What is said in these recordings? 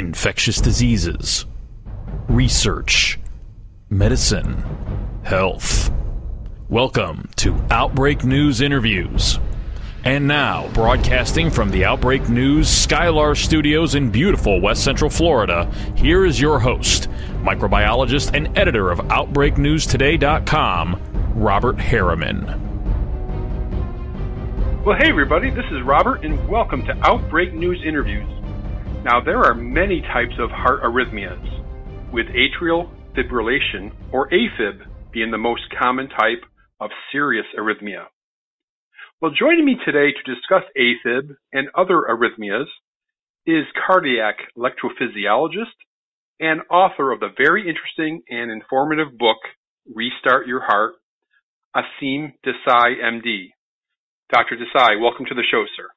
infectious diseases, research, medicine, health. Welcome to Outbreak News Interviews. And now, broadcasting from the Outbreak News Skylar Studios in beautiful West Central Florida, here is your host, microbiologist and editor of OutbreakNewsToday.com, Robert Harriman. Well, hey, everybody, this is Robert, and welcome to Outbreak News Interviews. Now, there are many types of heart arrhythmias, with atrial fibrillation, or AFib, being the most common type of serious arrhythmia. Well, joining me today to discuss AFib and other arrhythmias is cardiac electrophysiologist and author of the very interesting and informative book, Restart Your Heart, Aseem Desai, MD. Dr. Desai, welcome to the show, sir.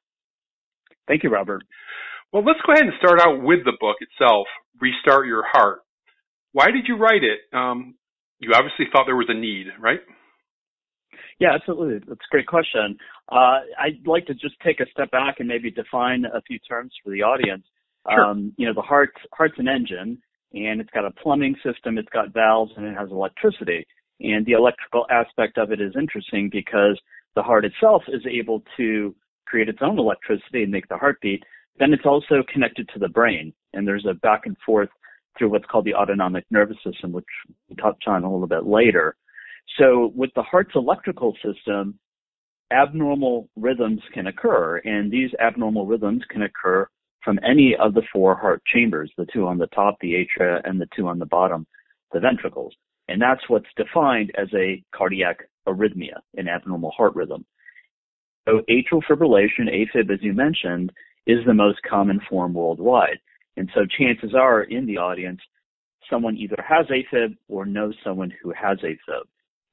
Thank you, Robert. Well, let's go ahead and start out with the book itself, Restart Your Heart. Why did you write it? Um, you obviously thought there was a need, right? Yeah, absolutely. That's a great question. Uh, I'd like to just take a step back and maybe define a few terms for the audience. Sure. Um, you know, the heart, heart's an engine and it's got a plumbing system, it's got valves and it has electricity. And the electrical aspect of it is interesting because the heart itself is able to create its own electricity and make the heart beat. Then it's also connected to the brain and there's a back and forth through what's called the autonomic nervous system, which we'll touch on a little bit later. So with the heart's electrical system, abnormal rhythms can occur, and these abnormal rhythms can occur from any of the four heart chambers, the two on the top, the atria, and the two on the bottom, the ventricles. And that's what's defined as a cardiac arrhythmia, an abnormal heart rhythm. So atrial fibrillation, AFib, as you mentioned, is the most common form worldwide. And so chances are in the audience, someone either has AFib or knows someone who has AFib.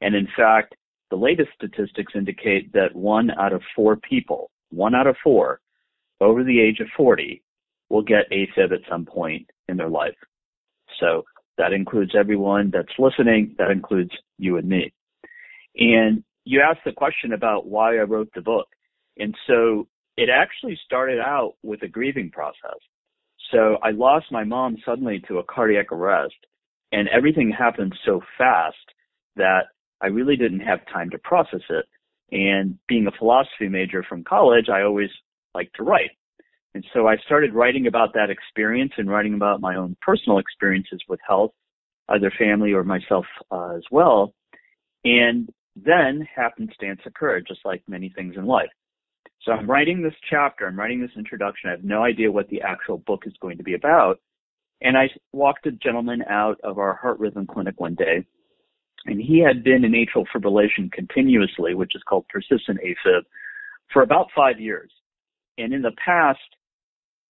And in fact, the latest statistics indicate that one out of four people, one out of four over the age of 40 will get AFib at some point in their life. So that includes everyone that's listening. That includes you and me. And you asked the question about why I wrote the book. And so it actually started out with a grieving process. So I lost my mom suddenly to a cardiac arrest and everything happened so fast that I really didn't have time to process it. And being a philosophy major from college, I always liked to write. And so I started writing about that experience and writing about my own personal experiences with health, either family or myself uh, as well. And then happenstance occurred, just like many things in life. So I'm writing this chapter, I'm writing this introduction. I have no idea what the actual book is going to be about. And I walked a gentleman out of our heart rhythm clinic one day and he had been in atrial fibrillation continuously, which is called persistent AFib, for about five years. And in the past,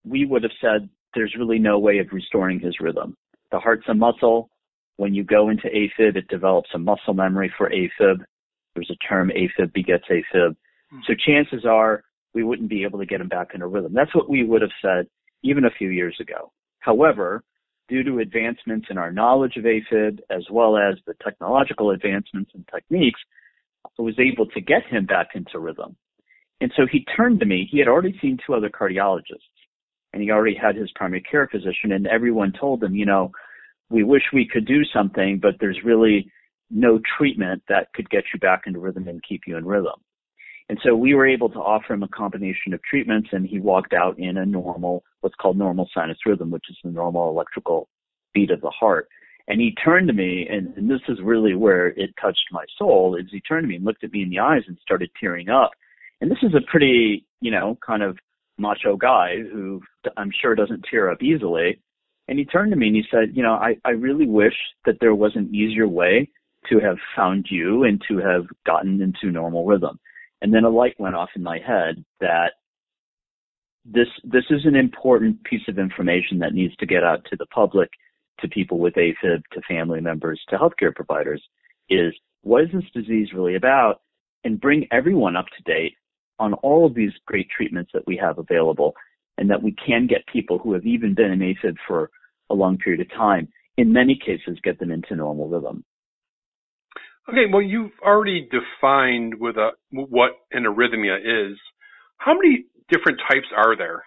we would have said there's really no way of restoring his rhythm. The heart's a muscle. When you go into AFib, it develops a muscle memory for AFib. There's a term AFib begets AFib. So chances are we wouldn't be able to get him back in a rhythm. That's what we would have said even a few years ago. However, due to advancements in our knowledge of AFib as well as the technological advancements and techniques, I was able to get him back into rhythm. And so he turned to me. He had already seen two other cardiologists and he already had his primary care physician and everyone told him, you know, we wish we could do something, but there's really no treatment that could get you back into rhythm and keep you in rhythm. And so we were able to offer him a combination of treatments and he walked out in a normal, what's called normal sinus rhythm, which is the normal electrical beat of the heart. And he turned to me and, and this is really where it touched my soul is he turned to me and looked at me in the eyes and started tearing up. And this is a pretty, you know, kind of macho guy who I'm sure doesn't tear up easily. And he turned to me and he said, you know, I, I really wish that there was an easier way to have found you and to have gotten into normal rhythm. And then a light went off in my head that this this is an important piece of information that needs to get out to the public, to people with AFib, to family members, to healthcare providers, is what is this disease really about? And bring everyone up to date on all of these great treatments that we have available and that we can get people who have even been in AFib for a long period of time, in many cases, get them into normal rhythm. Okay, well, you've already defined with a what an arrhythmia is. How many different types are there?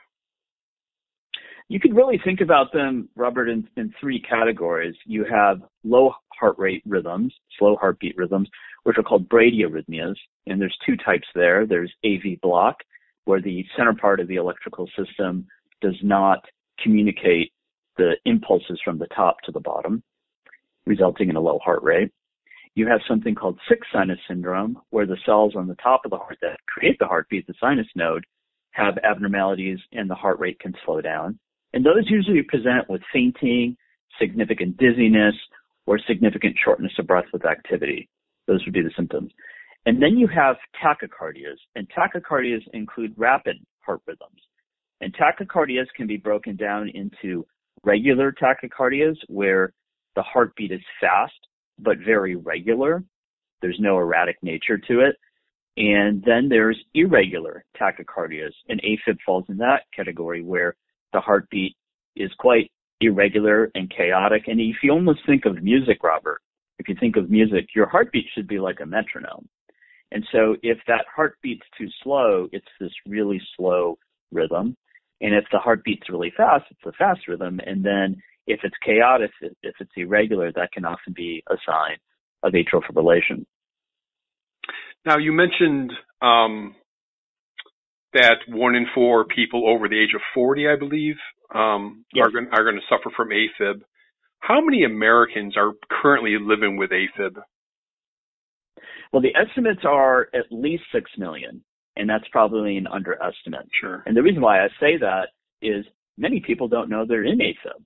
You could really think about them, Robert, in, in three categories. You have low heart rate rhythms, slow heartbeat rhythms, which are called bradyarrhythmias. And there's two types there. There's AV block, where the center part of the electrical system does not communicate the impulses from the top to the bottom, resulting in a low heart rate. You have something called sick sinus syndrome, where the cells on the top of the heart that create the heartbeat, the sinus node, have abnormalities and the heart rate can slow down. And those usually present with fainting, significant dizziness, or significant shortness of breath with activity. Those would be the symptoms. And then you have tachycardias, and tachycardias include rapid heart rhythms. And tachycardias can be broken down into regular tachycardias, where the heartbeat is fast but very regular. There's no erratic nature to it. And then there's irregular tachycardias, and AFib falls in that category where the heartbeat is quite irregular and chaotic. And if you almost think of music, Robert, if you think of music, your heartbeat should be like a metronome. And so if that heartbeat's too slow, it's this really slow rhythm. And if the heartbeat's really fast, it's a fast rhythm. And then if it's chaotic, if it's irregular, that can often be a sign of atrial fibrillation. Now, you mentioned um, that one in four people over the age of 40, I believe, um, yes. are going are going to suffer from AFib. How many Americans are currently living with AFib? Well, the estimates are at least six million, and that's probably an underestimate. Sure. And the reason why I say that is many people don't know they're in AFib.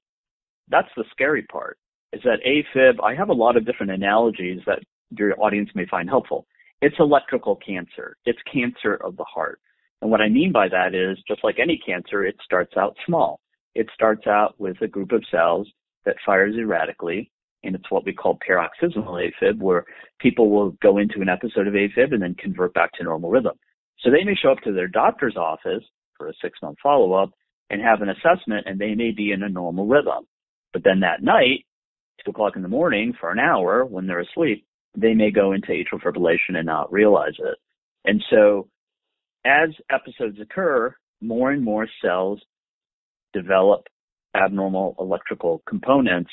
That's the scary part. Is that AFib? I have a lot of different analogies that your audience may find helpful. It's electrical cancer. It's cancer of the heart. And what I mean by that is just like any cancer, it starts out small. It starts out with a group of cells that fires erratically. And it's what we call paroxysmal AFib, where people will go into an episode of AFib and then convert back to normal rhythm. So they may show up to their doctor's office for a six month follow up and have an assessment and they may be in a normal rhythm. But then that night, two o'clock in the morning for an hour when they're asleep, they may go into atrial fibrillation and not realize it. And so as episodes occur, more and more cells develop abnormal electrical components.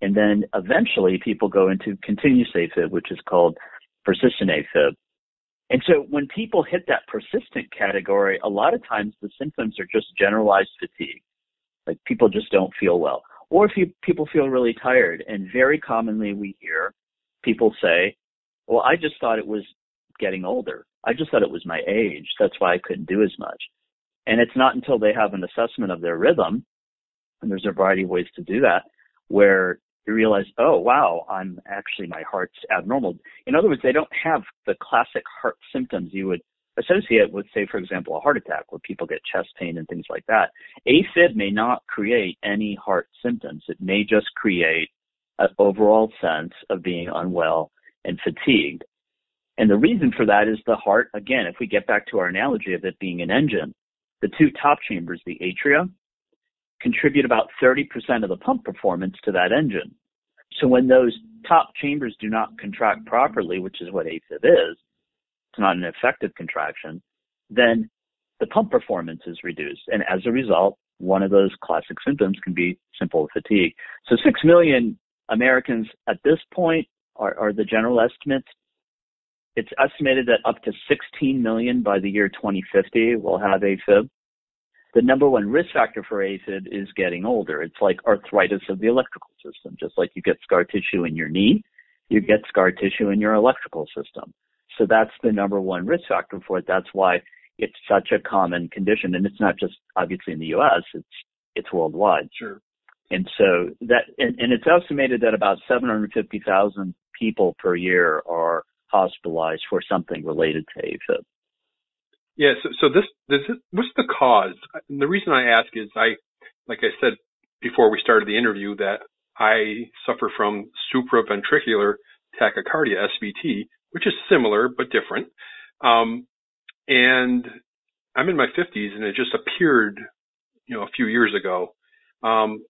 And then eventually people go into continuous AFib, which is called persistent AFib. And so when people hit that persistent category, a lot of times the symptoms are just generalized fatigue. Like people just don't feel well. Or if you, people feel really tired. And very commonly we hear people say, well, I just thought it was getting older. I just thought it was my age. That's why I couldn't do as much. And it's not until they have an assessment of their rhythm, and there's a variety of ways to do that, where you realize, oh wow, I'm actually my heart's abnormal. In other words, they don't have the classic heart symptoms you would associate with, say, for example, a heart attack, where people get chest pain and things like that. AFib may not create any heart symptoms. It may just create an overall sense of being unwell and fatigued. And the reason for that is the heart, again, if we get back to our analogy of it being an engine, the two top chambers, the atria, contribute about 30% of the pump performance to that engine. So when those top chambers do not contract properly, which is what AFib is, it's not an effective contraction, then the pump performance is reduced. And as a result, one of those classic symptoms can be simple fatigue. So 6 million Americans at this point are, are the general estimates. It's estimated that up to 16 million by the year 2050 will have AFib. The number one risk factor for AFib is getting older. It's like arthritis of the electrical system. Just like you get scar tissue in your knee, you get scar tissue in your electrical system. So that's the number one risk factor for it. That's why it's such a common condition. And it's not just obviously in the US, it's, it's worldwide. Sure. And so that, and, and it's estimated that about 750,000 people per year are hospitalized for something related to AFib. Yeah, so, so this, this, what's the cause? And the reason I ask is I, like I said before we started the interview, that I suffer from supraventricular tachycardia, SVT, which is similar but different. Um, and I'm in my 50s, and it just appeared, you know, a few years ago. Um,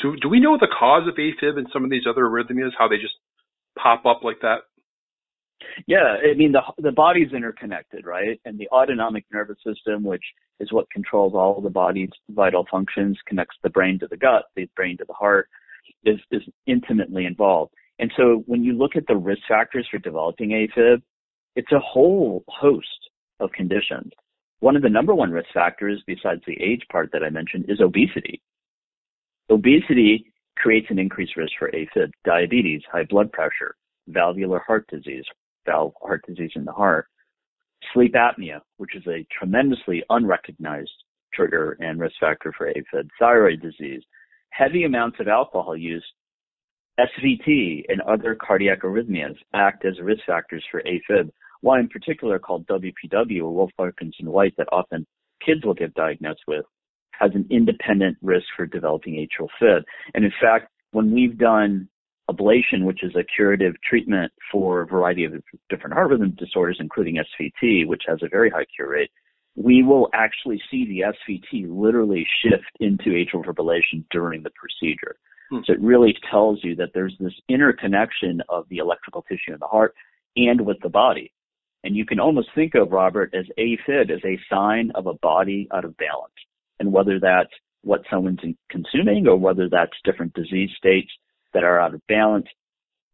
do do we know the cause of AFib and some of these other arrhythmias? How they just pop up like that? Yeah, I mean the the body's interconnected, right? And the autonomic nervous system, which is what controls all the body's vital functions, connects the brain to the gut, the brain to the heart, is is intimately involved. And so when you look at the risk factors for developing AFib, it's a whole host of conditions. One of the number one risk factors, besides the age part that I mentioned, is obesity. Obesity creates an increased risk for AFib, diabetes, high blood pressure, valvular heart disease, valve heart disease in the heart, sleep apnea, which is a tremendously unrecognized trigger and risk factor for AFib, thyroid disease, heavy amounts of alcohol use, SVT, and other cardiac arrhythmias act as risk factors for AFib. One in particular called WPW or Wolff Parkinson White that often kids will get diagnosed with has an independent risk for developing atrial fib. And in fact, when we've done ablation, which is a curative treatment for a variety of different heart rhythm disorders, including SVT, which has a very high cure rate, we will actually see the SVT literally shift into atrial fibrillation during the procedure. Hmm. So it really tells you that there's this interconnection of the electrical tissue in the heart and with the body. And you can almost think of Robert as AFib as a sign of a body out of balance. And whether that's what someone's consuming or whether that's different disease states that are out of balance.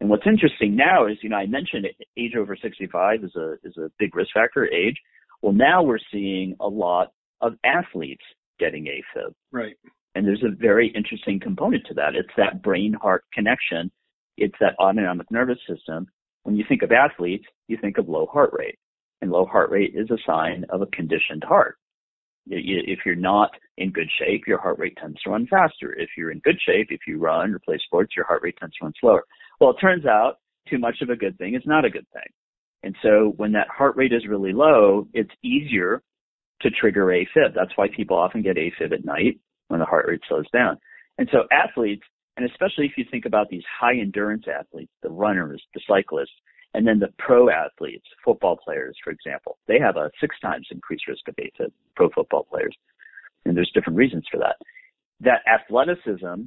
And what's interesting now is, you know, I mentioned age over 65 is a is a big risk factor, age. Well, now we're seeing a lot of athletes getting AFib. Right. And there's a very interesting component to that. It's that brain heart connection. It's that autonomic nervous system. When you think of athletes, you think of low heart rate. And low heart rate is a sign of a conditioned heart. If you're not in good shape, your heart rate tends to run faster. If you're in good shape, if you run or play sports, your heart rate tends to run slower. Well, it turns out too much of a good thing is not a good thing. And so when that heart rate is really low, it's easier to trigger AFib. That's why people often get AFib at night when the heart rate slows down. And so athletes, and especially if you think about these high endurance athletes, the runners, the cyclists, and then the pro athletes, football players, for example, they have a six times increased risk of AFib, pro football players. And there's different reasons for that. That athleticism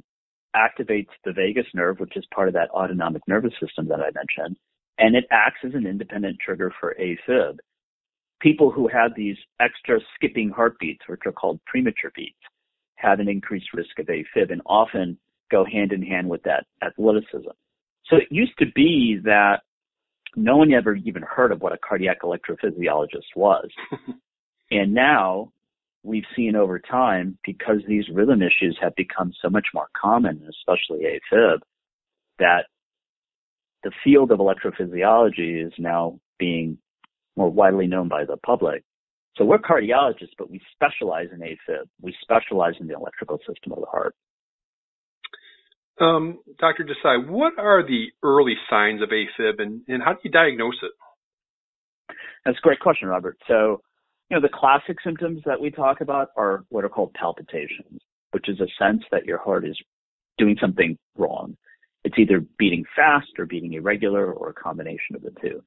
activates the vagus nerve, which is part of that autonomic nervous system that I mentioned, and it acts as an independent trigger for AFib. People who have these extra skipping heartbeats, which are called premature beats, have an increased risk of AFib and often go hand in hand with that athleticism. So it used to be that no one ever even heard of what a cardiac electrophysiologist was. and now we've seen over time, because these rhythm issues have become so much more common, especially AFib, that the field of electrophysiology is now being more widely known by the public. So we're cardiologists, but we specialize in AFib. We specialize in the electrical system of the heart. Um, Dr. Desai, what are the early signs of AFib and, and how do you diagnose it? That's a great question, Robert. So, you know, the classic symptoms that we talk about are what are called palpitations, which is a sense that your heart is doing something wrong. It's either beating fast or beating irregular or a combination of the two.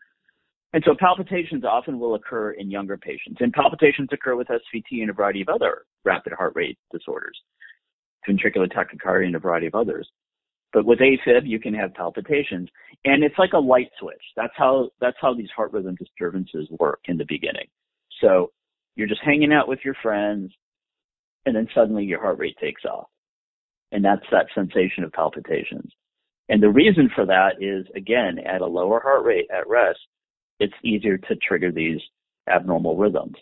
And so palpitations often will occur in younger patients, and palpitations occur with SVT and a variety of other rapid heart rate disorders ventricular tachycardia and a variety of others. But with AFib, you can have palpitations, and it's like a light switch. That's how that's how these heart rhythm disturbances work in the beginning. So you're just hanging out with your friends, and then suddenly your heart rate takes off, and that's that sensation of palpitations. And the reason for that is again at a lower heart rate at rest, it's easier to trigger these abnormal rhythms.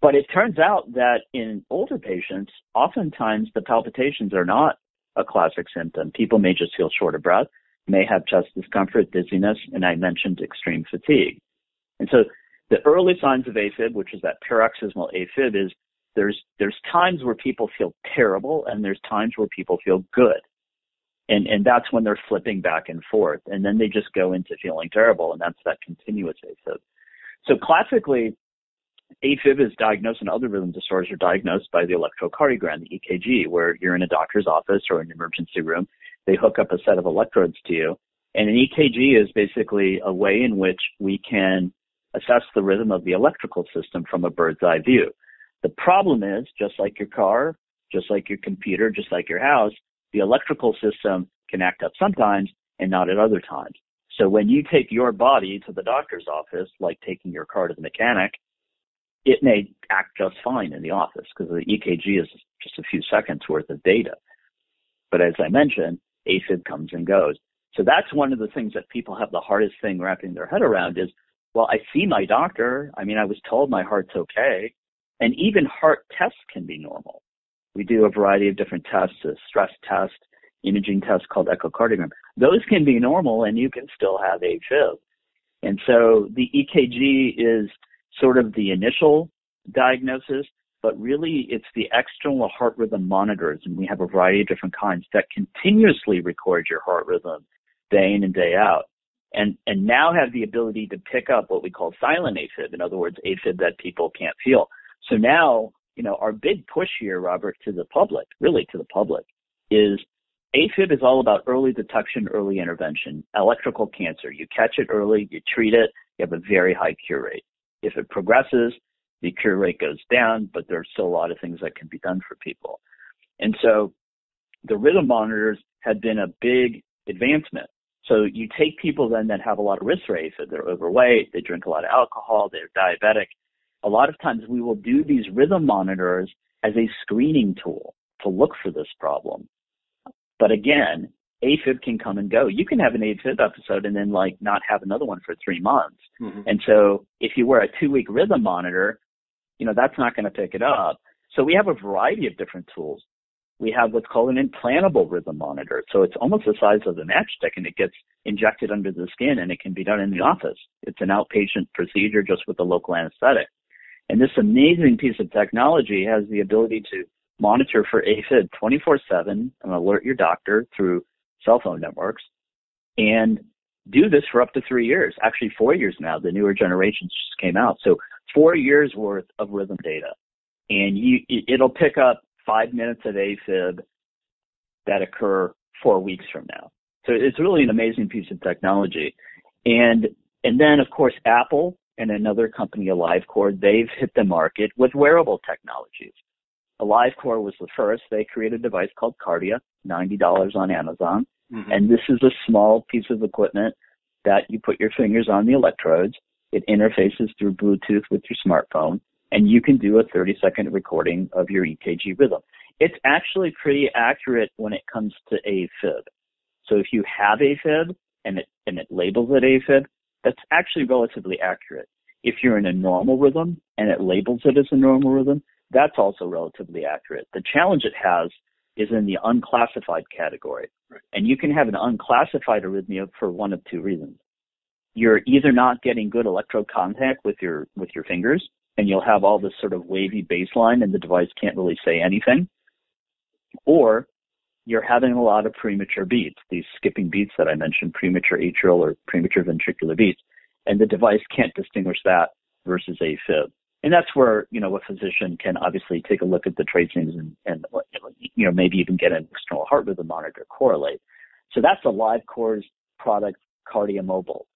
But it turns out that in older patients, oftentimes the palpitations are not a classic symptom. People may just feel short of breath, may have chest discomfort, dizziness, and I mentioned extreme fatigue. And so the early signs of AFib, which is that paroxysmal AFib, is there's there's times where people feel terrible and there's times where people feel good. And and that's when they're flipping back and forth. And then they just go into feeling terrible and that's that continuous AFib. So classically AFib is diagnosed and other rhythm disorders are diagnosed by the electrocardiogram, the EKG, where you're in a doctor's office or an emergency room. They hook up a set of electrodes to you. And an EKG is basically a way in which we can assess the rhythm of the electrical system from a bird's eye view. The problem is, just like your car, just like your computer, just like your house, the electrical system can act up sometimes and not at other times. So when you take your body to the doctor's office, like taking your car to the mechanic, it may act just fine in the office because the EKG is just a few seconds worth of data. But as I mentioned, AFib comes and goes. So that's one of the things that people have the hardest thing wrapping their head around is, well, I see my doctor. I mean, I was told my heart's okay. And even heart tests can be normal. We do a variety of different tests, a stress test, imaging test called echocardiogram. Those can be normal and you can still have AFib. And so the EKG is sort of the initial diagnosis, but really it's the external heart rhythm monitors, and we have a variety of different kinds that continuously record your heart rhythm day in and day out. And, and now have the ability to pick up what we call silent AFib. In other words, AFib that people can't feel. So now, you know, our big push here, Robert, to the public, really to the public, is AFib is all about early detection, early intervention. Electrical cancer, you catch it early, you treat it, you have a very high cure rate. If it progresses, the cure rate goes down, but there's still a lot of things that can be done for people. And so the rhythm monitors had been a big advancement. So you take people then that have a lot of risk AFib, they're overweight, they drink a lot of alcohol, they're diabetic. A lot of times we will do these rhythm monitors as a screening tool to look for this problem. But again, AFib can come and go. You can have an AFib episode and then like not have another one for three months. Mm-hmm. And so if you wear a two week rhythm monitor, you know, that's not going to pick it up. So we have a variety of different tools. We have what's called an implantable rhythm monitor. So it's almost the size of the matchstick and it gets injected under the skin and it can be done in the office. It's an outpatient procedure just with a local anesthetic. And this amazing piece of technology has the ability to monitor for AFib 24-7 and alert your doctor through cell phone networks and do this for up to three years, actually four years now. The newer generations just came out. So four years worth of rhythm data. And you, it'll pick up five minutes of AFib that occur four weeks from now. So it's really an amazing piece of technology. And, and then of course Apple and another company, AliveCor, they've hit the market with wearable technologies. AliveCor was the first. They created a device called Kardia, $90 on Amazon. Mm-hmm. And this is a small piece of equipment that you put your fingers on the electrodes. It interfaces through Bluetooth with your smartphone and you can do a 30 second recording of your EKG rhythm. It's actually pretty accurate when it comes to AFib. So if you have AFib and it, and it labels it AFib, that's actually relatively accurate. If you're in a normal rhythm and it labels it as a normal rhythm, that's also relatively accurate. The challenge it has is in the unclassified category. Right. And you can have an unclassified arrhythmia for one of two reasons. You're either not getting good electrode contact with your with your fingers and you'll have all this sort of wavy baseline and the device can't really say anything. Or you're having a lot of premature beats, these skipping beats that I mentioned, premature atrial or premature ventricular beats, and the device can't distinguish that versus AFib. And that's where, you know, a physician can obviously take a look at the tracings and, and you know, maybe even get an external heart rhythm monitor correlate. So that's AliveCor's product, Kardia Mobile.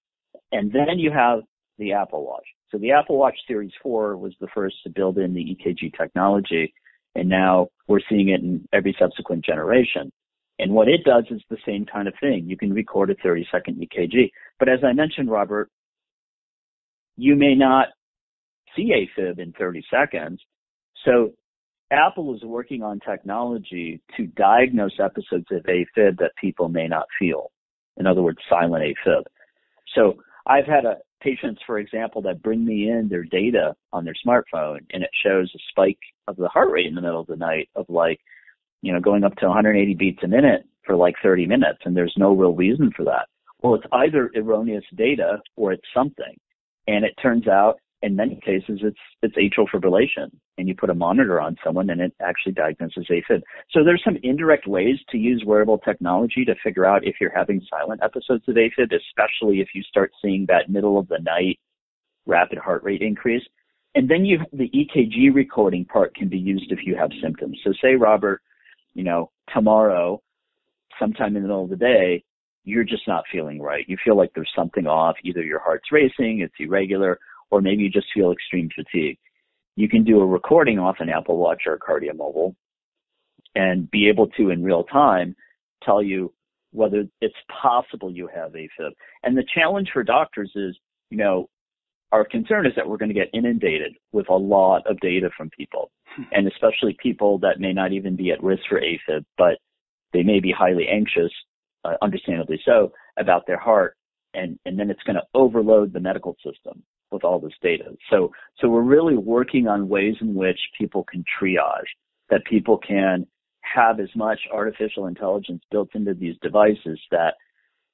And then you have the Apple Watch. So the Apple Watch Series 4 was the first to build in the EKG technology and now we're seeing it in every subsequent generation. And what it does is the same kind of thing. You can record a 30 second EKG. But as I mentioned, Robert, you may not see AFib in 30 seconds. So Apple is working on technology to diagnose episodes of AFib that people may not feel. In other words, silent AFib. So I've had a, patients, for example, that bring me in their data on their smartphone and it shows a spike of the heart rate in the middle of the night of like, you know, going up to 180 beats a minute for like 30 minutes and there's no real reason for that. Well, it's either erroneous data or it's something. And it turns out in many cases it's it's atrial fibrillation and you put a monitor on someone and it actually diagnoses AFib. So there's some indirect ways to use wearable technology to figure out if you're having silent episodes of AFib, especially if you start seeing that middle of the night rapid heart rate increase. And then you the EKG recording part can be used if you have symptoms. So say Robert, you know, tomorrow sometime in the middle of the day, you're just not feeling right. You feel like there's something off, either your heart's racing, it's irregular, or maybe you just feel extreme fatigue. You can do a recording off an Apple Watch or a Kardia Mobile and be able to in real time tell you whether it's possible you have AFib. And the challenge for doctors is, you know, our concern is that we're going to get inundated with a lot of data from people, hmm. and especially people that may not even be at risk for AFib, but they may be highly anxious, uh, understandably so, about their heart, and and then it's going to overload the medical system with all this data. So so we're really working on ways in which people can triage, that people can have as much artificial intelligence built into these devices that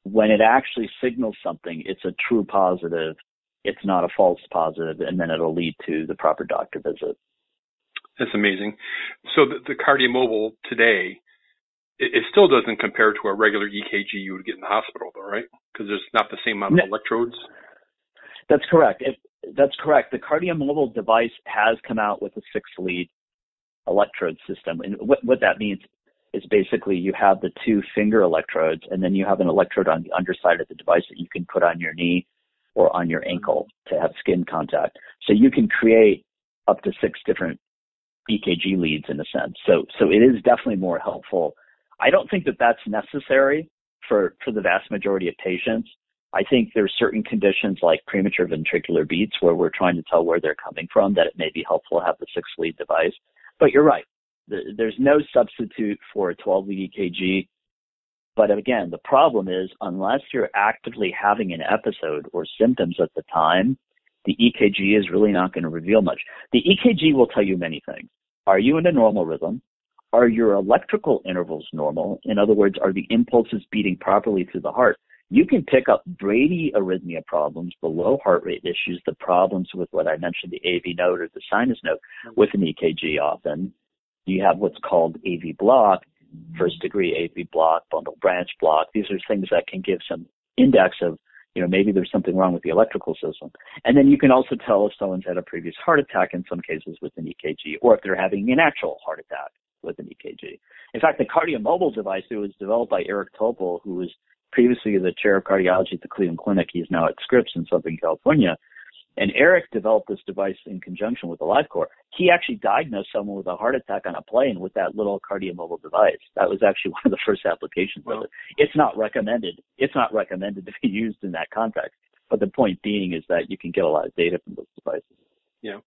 when it actually signals something, it's a true positive it's not a false positive, and then it'll lead to the proper doctor visit. That's amazing. So the, the Kardia Mobile today, it, it, still doesn't compare to a regular EKG you would get in the hospital, though, right? Because there's not the same amount of no, electrodes. That's correct. It, that's correct. The Kardia Mobile device has come out with a six-lead electrode system, and what, what that means is basically you have the two finger electrodes, and then you have an electrode on the underside of the device that you can put on your knee or on your ankle to have skin contact. So you can create up to six different EKG leads in a sense. So so it is definitely more helpful. I don't think that that's necessary for for the vast majority of patients. I think there's certain conditions like premature ventricular beats where we're trying to tell where they're coming from that it may be helpful to have the six lead device. But you're right. There's no substitute for a 12 lead EKG but again, the problem is unless you're actively having an episode or symptoms at the time, the EKG is really not going to reveal much. The EKG will tell you many things. Are you in a normal rhythm? Are your electrical intervals normal? In other words, are the impulses beating properly through the heart? You can pick up bradyarrhythmia problems, the low heart rate issues, the problems with what I mentioned, the AV node or the sinus node with an EKG often. You have what's called AV block, first degree AV block, bundle branch block. These are things that can give some index of, you know, maybe there's something wrong with the electrical system. And then you can also tell if someone's had a previous heart attack in some cases with an EKG, or if they're having an actual heart attack with an EKG. In fact, the Kardia Mobile device that was developed by Eric Topol, who was previously the chair of cardiology at the Cleveland Clinic. He's now at Scripps in Southern California. And Eric developed this device in conjunction with the AliveCor. He actually diagnosed someone with a heart attack on a plane with that little Kardia Mobile device. That was actually one of the first applications well, of it. It's not recommended. It's not recommended to be used in that context. But the point being is that you can get a lot of data from those devices. Yeah.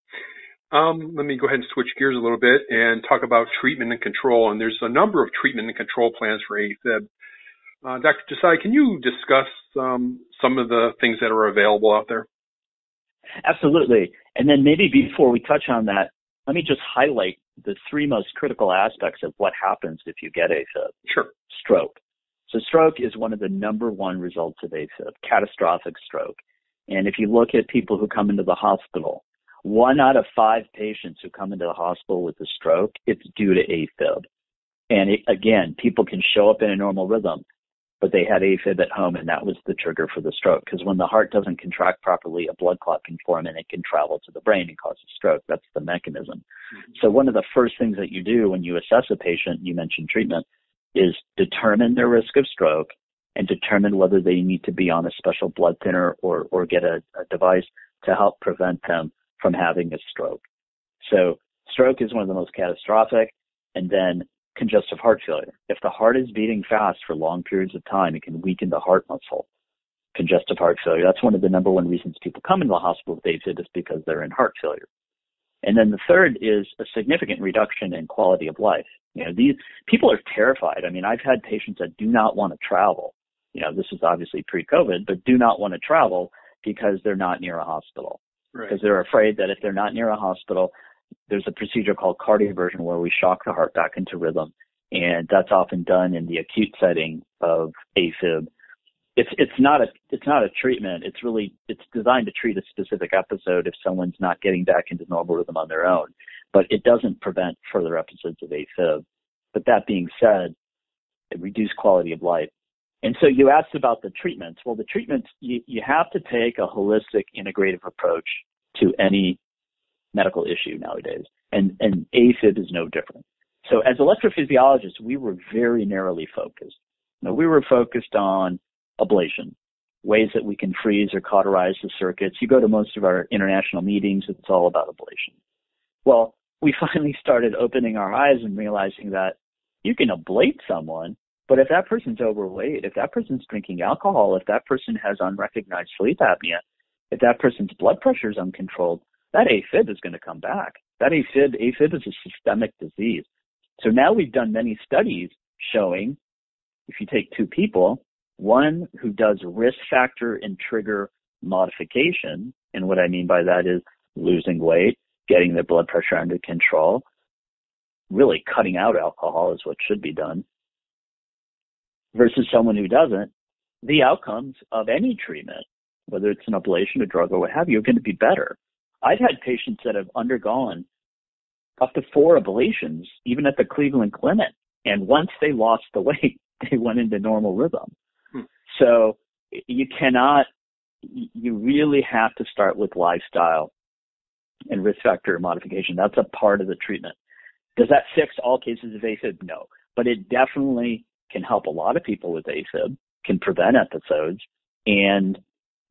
Um, let me go ahead and switch gears a little bit and talk about treatment and control. And there's a number of treatment and control plans for AFib. Uh, Dr. Desai, can you discuss um, some of the things that are available out there? Absolutely. And then maybe before we touch on that, let me just highlight the three most critical aspects of what happens if you get AFib. Sure. Stroke. So stroke is one of the number one results of AFib, catastrophic stroke. And if you look at people who come into the hospital, one out of five patients who come into the hospital with a stroke, it's due to AFib. And it, again, people can show up in a normal rhythm but they had AFib at home and that was the trigger for the stroke. Because when the heart doesn't contract properly, a blood clot can form and it can travel to the brain and cause a stroke. That's the mechanism. Mm-hmm. So one of the first things that you do when you assess a patient, you mentioned treatment, is determine their risk of stroke and determine whether they need to be on a special blood thinner or, or get a, a device to help prevent them from having a stroke. So stroke is one of the most catastrophic. And then congestive heart failure. If the heart is beating fast for long periods of time, it can weaken the heart muscle. Congestive heart failure. That's one of the number one reasons people come into the hospital with AFib is because they're in heart failure. And then the third is a significant reduction in quality of life. You know, these people are terrified. I mean, I've had patients that do not want to travel. You know, this is obviously pre-COVID, but do not want to travel because they're not near a hospital. Right. Because they're afraid that if they're not near a hospital, there's a procedure called cardioversion where we shock the heart back into rhythm, and that's often done in the acute setting of AFib. It's it's not a it's not a treatment. It's really it's designed to treat a specific episode if someone's not getting back into normal rhythm on their own, but it doesn't prevent further episodes of AFib. But that being said, it reduces quality of life. And so you asked about the treatments. Well, the treatments you, you have to take a holistic, integrative approach to any medical issue nowadays. And, and AFib is no different. So as electrophysiologists, we were very narrowly focused. Now, we were focused on ablation, ways that we can freeze or cauterize the circuits. You go to most of our international meetings, it's all about ablation. Well, we finally started opening our eyes and realizing that you can ablate someone, But if that person's overweight, if that person's drinking alcohol, if that person has unrecognized sleep apnea, if that person's blood pressure is uncontrolled, that AFib is going to come back. That AFib, AFib is a systemic disease. So now we've done many studies showing if you take two people, one who does risk factor and trigger modification, and what I mean by that is losing weight, getting their blood pressure under control, really cutting out alcohol is what should be done, versus someone who doesn't, the outcomes of any treatment, whether it's an ablation, a drug, or what have you, are going to be better. I've had patients that have undergone up to four ablations, even at the Cleveland Clinic. And once they lost the weight, they went into normal rhythm. Hmm. So you cannot, you really have to start with lifestyle and risk factor modification. That's a part of the treatment. Does that fix all cases of AFib? No, but it definitely can help a lot of people with AFib, can prevent episodes. And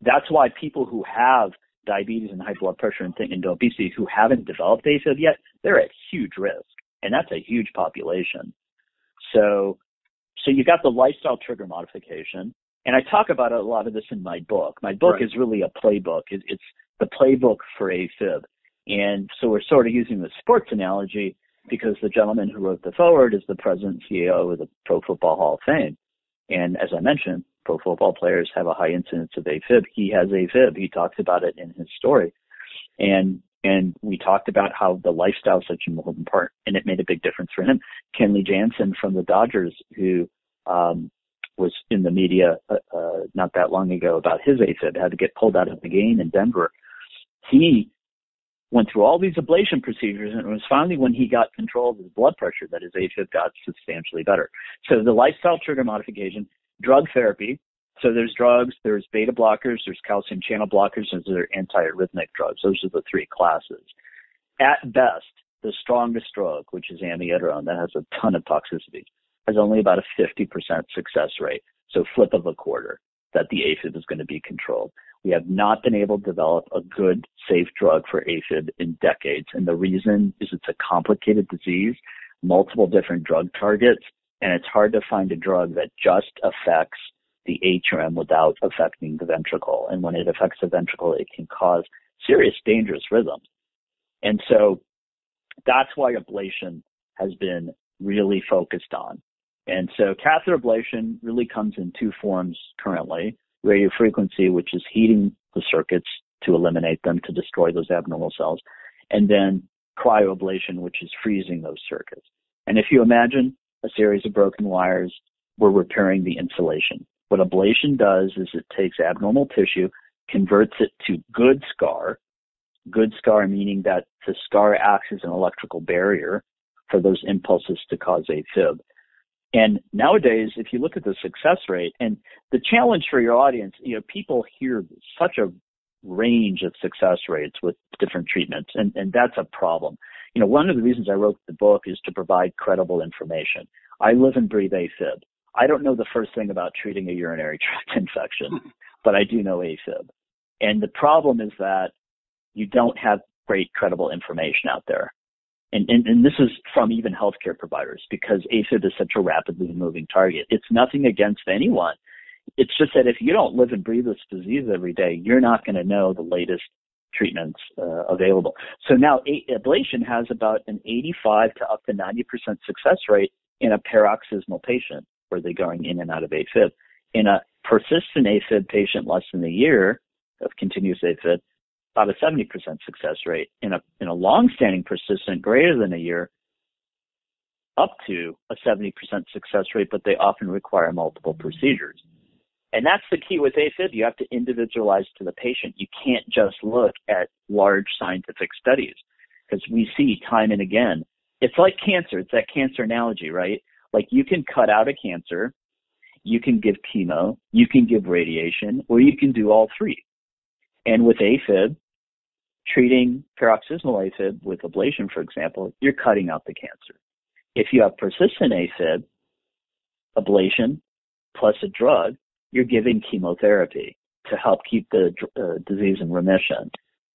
that's why people who have diabetes and high blood pressure and, and obesity who haven't developed AFib yet, they're at huge risk. And that's a huge population. So, so you got the lifestyle trigger modification. And I talk about a lot of this in my book. My book right. is really a playbook. It, it's the playbook for AFib. And so we're sort of using the sports analogy because the gentleman who wrote the foreword is the president CEO of the Pro Football Hall of Fame. And as I mentioned, pro football players have a high incidence of AFib. He has AFib. He talks about it in his story. And and we talked about how the lifestyle is such an important part, and it made a big difference for him. Kenley Jansen from the Dodgers, who um, was in the media uh, uh, not that long ago about his AFib, had to get pulled out of the game in Denver. He went through all these ablation procedures, and it was finally when he got control of his blood pressure that his AFib got substantially better. So the lifestyle trigger modification, drug therapy. So there's drugs, there's beta blockers, there's calcium channel blockers, and there's antiarrhythmic drugs. Those are the three classes. At best, the strongest drug, which is amiodarone, that has a ton of toxicity, has only about a 50% success rate. So flip of a quarter that the AFib is going to be controlled. We have not been able to develop a good, safe drug for AFib in decades. And the reason is it's a complicated disease, multiple different drug targets, and it's hard to find a drug that just affects the atrium without affecting the ventricle. And when it affects the ventricle, it can cause serious dangerous rhythms. And so that's why ablation has been really focused on. And so catheter ablation really comes in two forms currently. Radio frequency, which is heating the circuits to eliminate them, to destroy those abnormal cells. And then cryoablation, which is freezing those circuits. And if you imagine a series of broken wires, we're repairing the insulation. What ablation does is it takes abnormal tissue, converts it to good scar, good scar meaning that the scar acts as an electrical barrier for those impulses to cause AFib. And nowadays, if you look at the success rate and the challenge for your audience, you know, people hear such a range of success rates with different treatments, and, and that's a problem. You know, one of the reasons I wrote the book is to provide credible information. I live and breathe AFib. I don't know the first thing about treating a urinary tract infection, but I do know AFib. And the problem is that you don't have great credible information out there and, and, and this is from even healthcare providers because AFib is such a rapidly moving target. It's nothing against anyone. It's just that if you don't live and breathe this disease every day, you're not going to know the latest treatments uh, available. So now ablation has about an 85 to up to 90% success rate in a paroxysmal patient where they're going in and out of AFib. In a persistent AFib patient less than a year of continuous AFib, about a 70% success rate. In a, in a long-standing persistent greater than a year, up to a 70% success rate, but they often require multiple procedures. And that's the key with AFib. You have to individualize to the patient. You can't just look at large scientific studies because we see time and again. It's like cancer. It's that cancer analogy, right? Like you can cut out a cancer, you can give chemo, you can give radiation, or you can do all three. And with AFib, treating paroxysmal AFib with ablation, for example, you're cutting out the cancer. If you have persistent AFib, ablation plus a drug, you're giving chemotherapy to help keep the uh, disease in remission.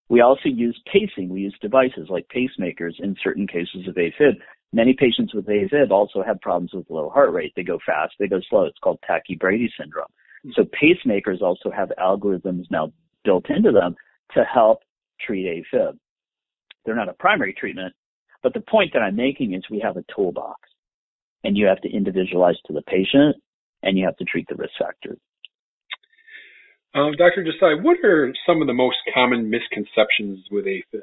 We also use pacing. We use devices like pacemakers in certain cases of AFib, Many patients with AFib also have problems with low heart rate. They go fast, they go slow. It's called tachybrady syndrome. Hmm. So pacemakers also have algorithms now built into them to help treat AFib. They're not a primary treatment, but the point that I'm making is we have a toolbox and you have to individualize to the patient and you have to treat the risk factors. Um, Dr. Desai, what are some of the most common misconceptions with AFib?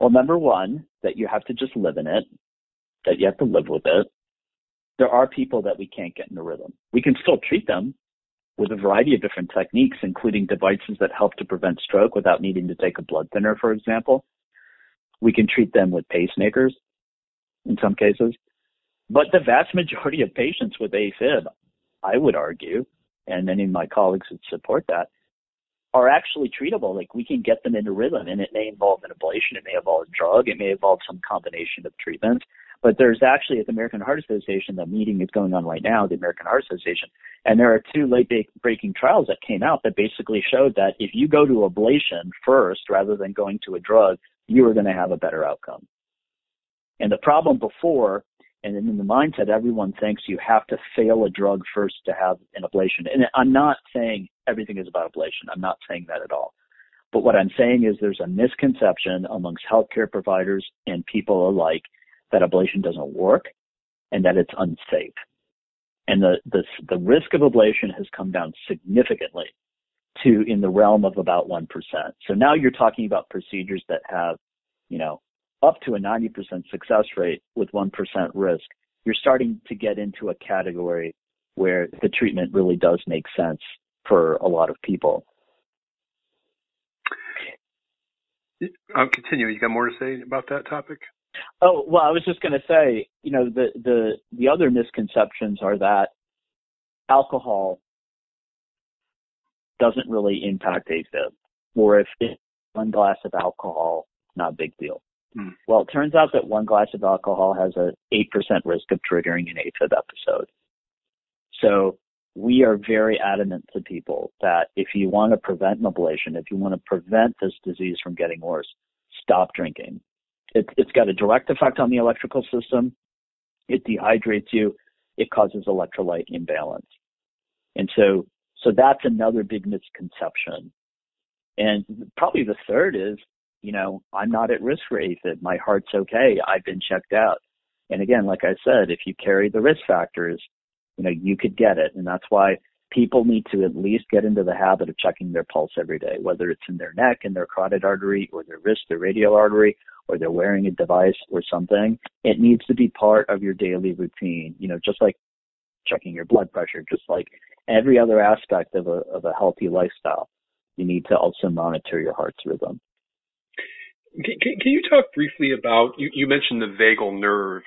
Well, number one, that you have to just live in it, that you have to live with it. There are people that we can't get in a rhythm. We can still treat them with a variety of different techniques, including devices that help to prevent stroke without needing to take a blood thinner, for example. We can treat them with pacemakers in some cases. But the vast majority of patients with AFib, I would argue, and many of my colleagues would support that, are actually treatable. Like we can get them into rhythm and it may involve an ablation, it may involve a drug, it may involve some combination of treatments. But there's actually at the American Heart Association, the meeting is going on right now, the American Heart Association, and there are two late breaking trials that came out that basically showed that if you go to ablation first rather than going to a drug, you are going to have a better outcome. And the problem before and in the mindset, everyone thinks you have to fail a drug first to have an ablation. And I'm not saying everything is about ablation. I'm not saying that at all. But what I'm saying is there's a misconception amongst healthcare providers and people alike that ablation doesn't work and that it's unsafe. And the, the, the risk of ablation has come down significantly to in the realm of about 1%. So now you're talking about procedures that have, you know, up to a 90% success rate with 1% risk, you're starting to get into a category where the treatment really does make sense for a lot of people. I'll continue. You got more to say about that topic? Oh well, I was just going to say, you know, the the the other misconceptions are that alcohol doesn't really impact AFib, or if one glass of alcohol, not a big deal. Hmm. Well, it turns out that one glass of alcohol has a 8% risk of triggering an AFib episode. So we are very adamant to people that if you want to prevent an ablation, if you want to prevent this disease from getting worse, stop drinking. It, it's got a direct effect on the electrical system. It dehydrates you. It causes electrolyte imbalance. And so, so that's another big misconception. And probably the third is you know, I'm not at risk for AFib. My heart's okay. I've been checked out. And again, like I said, if you carry the risk factors, you know, you could get it. And that's why people need to at least get into the habit of checking their pulse every day, whether it's in their neck, in their carotid artery, or their wrist, their radial artery, or they're wearing a device or something. It needs to be part of your daily routine, you know, just like checking your blood pressure, just like every other aspect of a, of a healthy lifestyle. You need to also monitor your heart's rhythm. Can, can, you talk briefly about you, you mentioned the vagal nerve,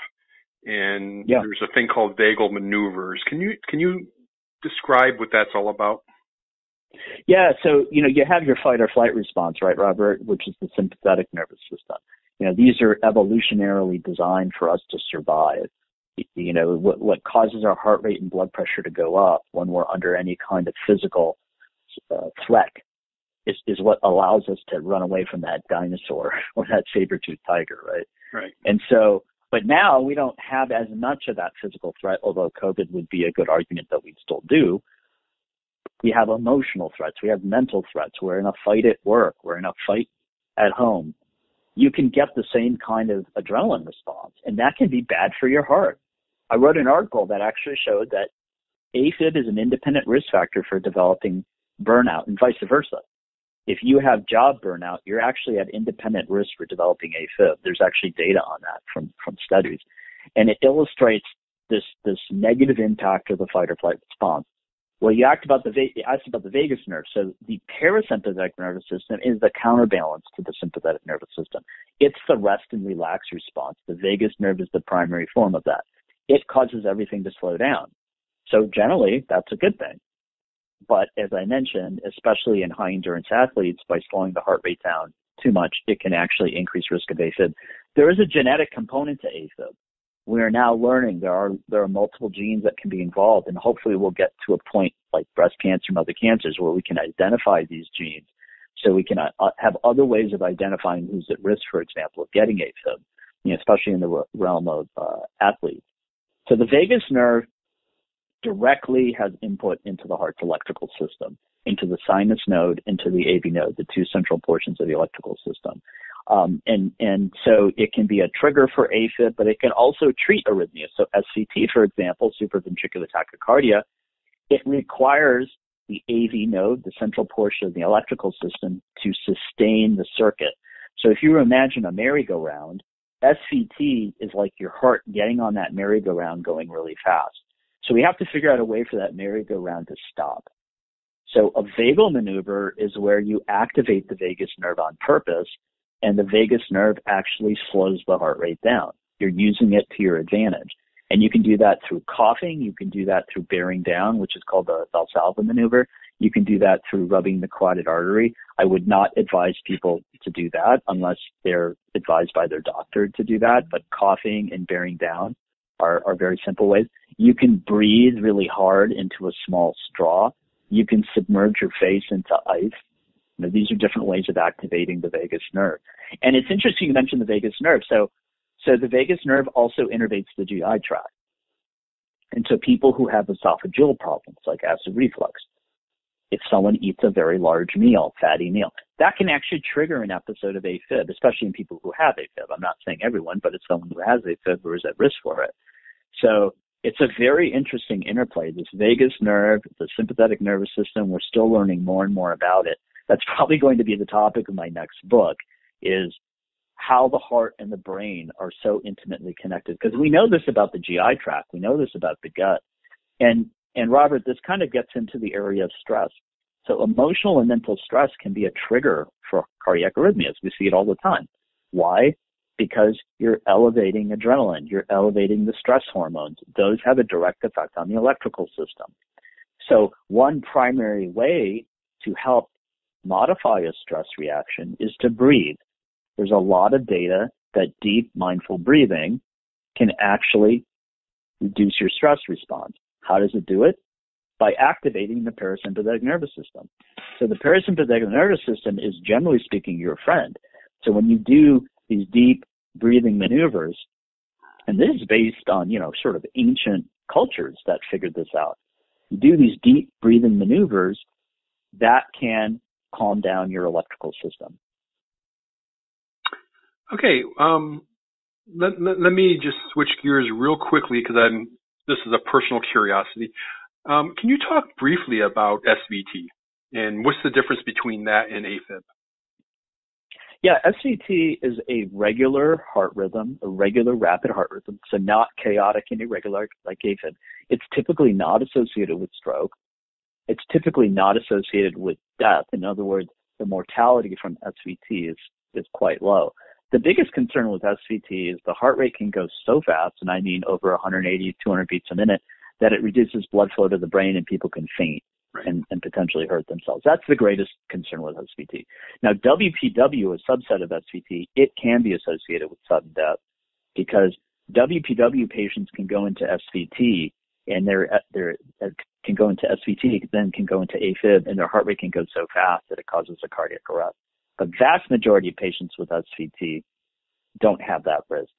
and yeah. there's a thing called vagal maneuvers. Can you can you describe what that's all about? Yeah, so you know you have your fight or flight response, right, Robert, which is the sympathetic nervous system. You know these are evolutionarily designed for us to survive. You know what what causes our heart rate and blood pressure to go up when we're under any kind of physical uh, threat is, is what allows us to run away from that dinosaur or that saber-toothed tiger, right? Right. And so, but now we don't have as much of that physical threat, although COVID would be a good argument that we'd still do. We have emotional threats. We have mental threats. We're in a fight at work. We're in a fight at home. You can get the same kind of adrenaline response, and that can be bad for your heart. I wrote an article that actually showed that AFib is an independent risk factor for developing burnout and vice versa if you have job burnout, you're actually at independent risk for developing AFib. There's actually data on that from, from studies. And it illustrates this, this negative impact of the fight or flight response. Well, you asked about the, asked about the vagus nerve. So the parasympathetic nervous system is the counterbalance to the sympathetic nervous system. It's the rest and relax response. The vagus nerve is the primary form of that. It causes everything to slow down. So generally, that's a good thing. But as I mentioned, especially in high endurance athletes, by slowing the heart rate down too much, it can actually increase risk of AFib. There is a genetic component to AFib. We are now learning there are there are multiple genes that can be involved, and hopefully we'll get to a point like breast cancer and other cancers where we can identify these genes, so we can uh, have other ways of identifying who's at risk, for example, of getting AFib. you know, especially in the realm of uh, athletes. So the vagus nerve directly has input into the heart's electrical system, into the sinus node, into the AV node, the two central portions of the electrical system. Um, and, and so it can be a trigger for AFib, but it can also treat arrhythmia. So SVT, for example, supraventricular tachycardia, it requires the AV node, the central portion of the electrical system, to sustain the circuit. So if you imagine a merry-go-round, SVT is like your heart getting on that merry-go-round going really fast. So we have to figure out a way for that merry-go-round to stop. So a vagal maneuver is where you activate the vagus nerve on purpose and the vagus nerve actually slows the heart rate down. You're using it to your advantage. And you can do that through coughing. You can do that through bearing down, which is called the Valsalva maneuver. You can do that through rubbing the carotid artery. I would not advise people to do that unless they're advised by their doctor to do that. But coughing and bearing down are, are very simple ways. You can breathe really hard into a small straw. You can submerge your face into ice. These are different ways of activating the vagus nerve. And it's interesting you mentioned the vagus nerve. So, so the vagus nerve also innervates the GI tract. And so people who have esophageal problems like acid reflux, if someone eats a very large meal, fatty meal, that can actually trigger an episode of AFib, especially in people who have AFib. I'm not saying everyone, but it's someone who has AFib or is at risk for it. So it's a very interesting interplay. This vagus nerve, the sympathetic nervous system, we're still learning more and more about it. That's probably going to be the topic of my next book is how the heart and the brain are so intimately connected. Because we know this about the GI tract. We know this about the gut. And, and Robert, this kind of gets into the area of stress. So emotional and mental stress can be a trigger for cardiac arrhythmias. We see it all the time. Why? Because you're elevating adrenaline. You're elevating the stress hormones. Those have a direct effect on the electrical system. So one primary way to help modify a stress reaction is to breathe. There's a lot of data that deep mindful breathing can actually reduce your stress response. How does it do it? By activating the parasympathetic nervous system. So the parasympathetic nervous system is generally speaking your friend. So when you do these deep breathing maneuvers, and this is based on, you know, sort of ancient cultures that figured this out. You do these deep breathing maneuvers that can calm down your electrical system. Okay, um, let, let, let, me just switch gears real quickly because I'm this is a personal curiosity. Um, can you talk briefly about SVT and what's the difference between that and AFib? Yeah, SVT is a regular heart rhythm, a regular rapid heart rhythm, so not chaotic and irregular like AFib. It's typically not associated with stroke. It's typically not associated with death. In other words, the mortality from SVT is, is quite low. The biggest concern with SVT is the heart rate can go so fast, and I mean over 180, 200 beats a minute, that it reduces blood flow to the brain and people can faint and, and potentially hurt themselves. That's the greatest concern with SVT. Now, WPW, a subset of SVT, it can be associated with sudden death because WPW patients can go into SVT and they're, they're uh, can go into SVT, then can go into AFib, and their heart rate can go so fast that it causes a cardiac arrest. The vast majority of patients with SVT don't have that risk.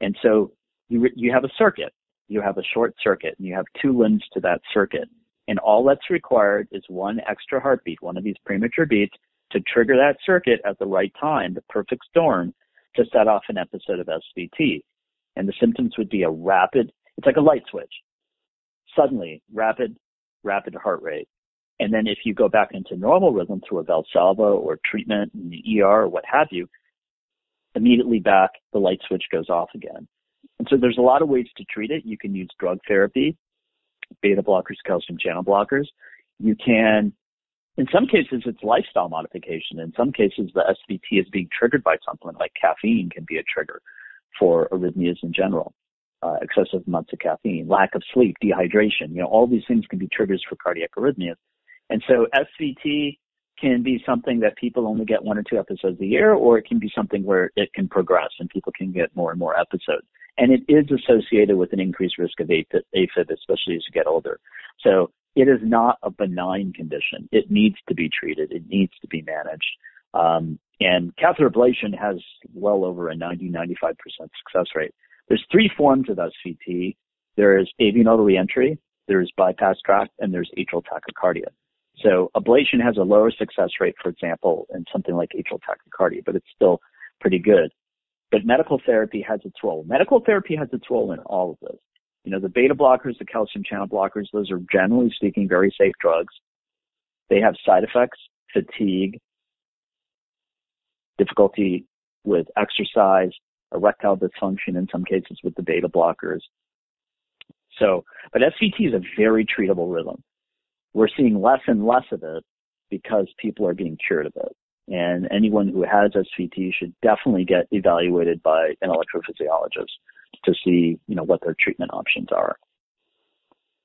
And so you, you have a circuit. You have a short circuit and you have two limbs to that circuit. And all that's required is one extra heartbeat, one of these premature beats to trigger that circuit at the right time, the perfect storm to set off an episode of SVT. And the symptoms would be a rapid, it's like a light switch. Suddenly, rapid, rapid heart rate. And then if you go back into normal rhythm through a Valsalva or treatment in the ER or what have you, immediately back, the light switch goes off again. And so there's a lot of ways to treat it. You can use drug therapy, beta blockers, calcium channel blockers. You can, in some cases, it's lifestyle modification. In some cases, the SVT is being triggered by something like caffeine can be a trigger for arrhythmias in general. Uh, excessive amounts of caffeine, lack of sleep, dehydration, you know, all these things can be triggers for cardiac arrhythmias. And so SVT can be something that people only get one or two episodes a year, or it can be something where it can progress and people can get more and more episodes. And it is associated with an increased risk of AFib, especially as you get older. So it is not a benign condition. It needs to be treated. It needs to be managed. Um, And catheter ablation has well over a 90, 95% success rate. There's three forms of SVT. There's AV nodal reentry, there's bypass tract, and there's atrial tachycardia. So ablation has a lower success rate, for example, in something like atrial tachycardia, but it's still pretty good. But medical therapy has its role. Medical therapy has its role in all of this. You know, the beta blockers, the calcium channel blockers, those are generally speaking very safe drugs. They have side effects, fatigue, difficulty with exercise, erectile dysfunction in some cases with the beta blockers. So, but SVT is a very treatable rhythm. We're seeing less and less of it because people are being cured of it. And anyone who has SVT should definitely get evaluated by an electrophysiologist to see, you know, what their treatment options are.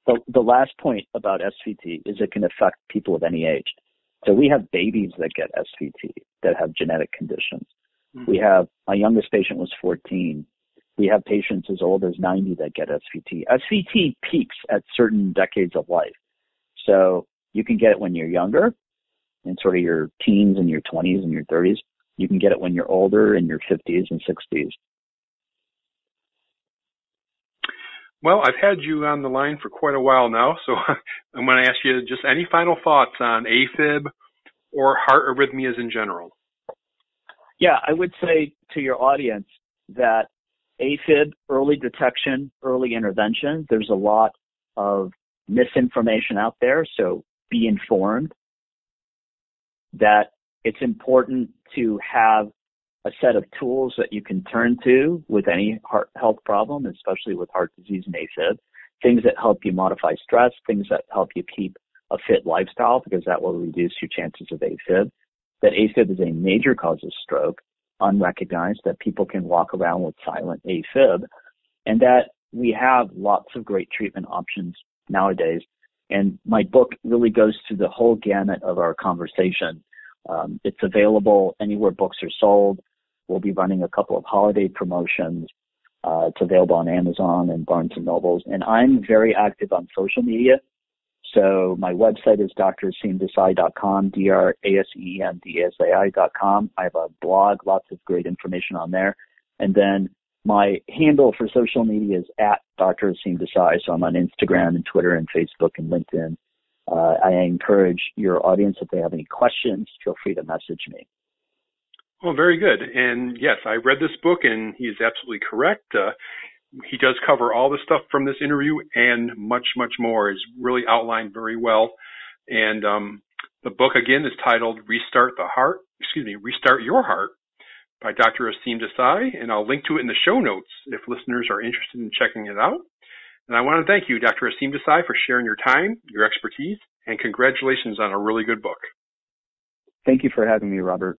The, the last point about SVT is it can affect people of any age. So we have babies that get SVT that have genetic conditions. Mm-hmm. We have, my youngest patient was 14. We have patients as old as 90 that get SVT. SVT peaks at certain decades of life. So you can get it when you're younger, in sort of your teens and your 20s and your 30s. You can get it when you're older in your 50s and 60s. Well, I've had you on the line for quite a while now, so I'm going to ask you just any final thoughts on AFib or heart arrhythmias in general. Yeah, I would say to your audience that AFib, early detection, early intervention, there's a lot of misinformation out there, so be informed that it's important to have a set of tools that you can turn to with any heart health problem, especially with heart disease and AFib. Things that help you modify stress, things that help you keep a fit lifestyle because that will reduce your chances of AFib. That AFib is a major cause of stroke, unrecognized, that people can walk around with silent AFib, and that we have lots of great treatment options nowadays. And my book really goes through the whole gamut of our conversation. Um, it's available anywhere books are sold. We'll be running a couple of holiday promotions. Uh, it's available on Amazon and Barnes and Nobles. And I'm very active on social media. So my website is draseemdesai.com, D-R-A-S-E-M-D-S-A-I.com. I have a blog, lots of great information on there. And then my handle for social media is at Dr. Aseem Desai. So I'm on Instagram and Twitter and Facebook and LinkedIn. Uh, I encourage your audience, if they have any questions, feel free to message me. Well, very good. And yes, I read this book, and he is absolutely correct. Uh, he does cover all the stuff from this interview and much, much more. is really outlined very well. And um, the book again is titled "Restart the Heart." Excuse me, "Restart Your Heart" by Dr. Aseem Desai, and I'll link to it in the show notes if listeners are interested in checking it out. And I want to thank you, Dr. Aseem Desai, for sharing your time, your expertise, and congratulations on a really good book. Thank you for having me, Robert.